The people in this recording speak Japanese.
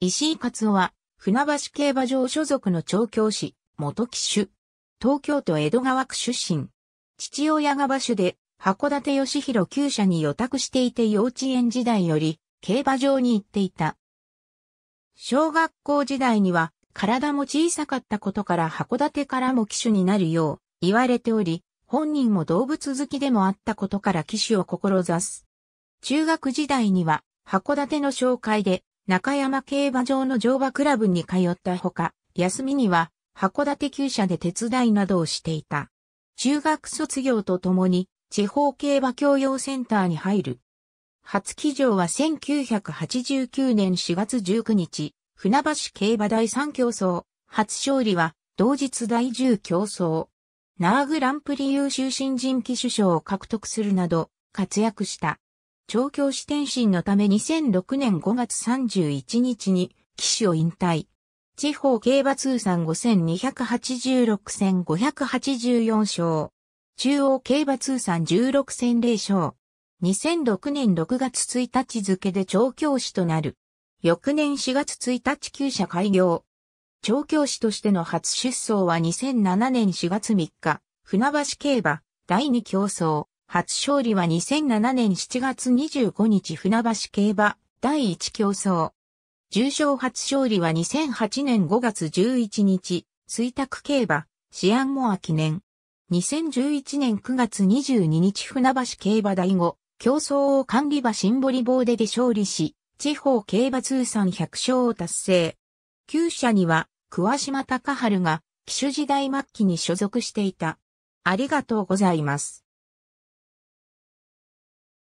石井勝夫は、船橋競馬場所属の調教師、元騎手。東京都江戸川区出身。父親が馬主で、函館義弘厩舎に予託していて幼稚園時代より、競馬場に行っていた。小学校時代には、体も小さかったことから函館からも騎手になるよう言われており、本人も動物好きでもあったことから騎手を志す。中学時代には、函館の紹介で、中山競馬場の乗馬クラブに通ったほか、休みには、函館厩舎で手伝いなどをしていた。中学卒業とともに、地方競馬教養センターに入る。初騎乗は1989年4月19日、船橋競馬第3競争、初勝利は同日第10競争。ナーグランプリ優秀新人騎手賞を獲得するなど活躍した。調教師転身のため2006年5月31日に騎手を引退。地方競馬通算5286戦584勝。中央競馬通算16戦0勝。2006年6月1日付で調教師となる。翌年4月1日厩舎開業。調教師としての初出走は2007年4月3日、船橋競馬第2競争。初勝利は2007年7月25日船橋競馬第1競争。重賞初勝利は2008年5月11日、水沢競馬、シアンモア記念。2011年9月22日船橋競馬第5、競争を管理馬シンボリボーデで勝利し、地方競馬通算100勝を達成。厩舎には、桑島隆春が、騎手時代末期に所属していた。ありがとうございます。